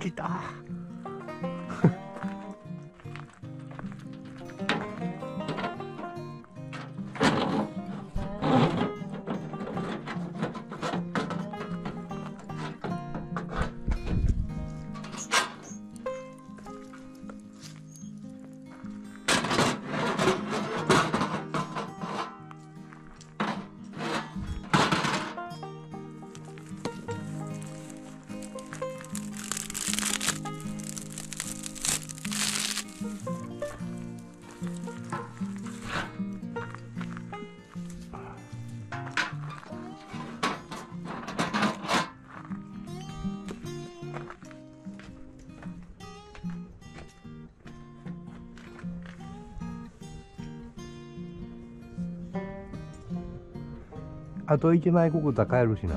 来た。あと1枚ここたら帰るしな。